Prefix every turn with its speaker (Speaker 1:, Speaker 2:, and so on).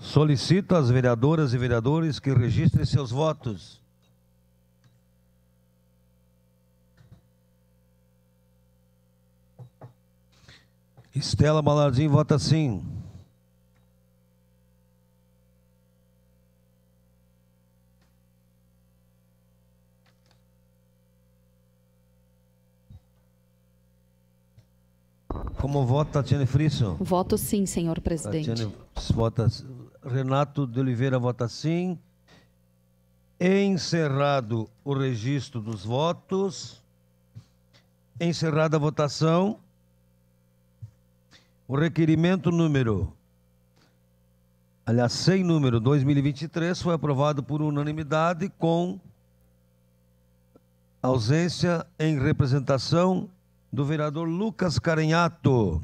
Speaker 1: Solicito às vereadoras e vereadores que registrem seus votos. Estela Malardim vota sim. Como vota Tatiane Frisso?
Speaker 2: Voto sim, senhor presidente.
Speaker 1: Tatiane vota Renato de Oliveira vota sim. Encerrado o registro dos votos. Encerrada a votação. O requerimento número, aliás, sem número 2023, foi aprovado por unanimidade com ausência em representação do vereador Lucas Carenhato.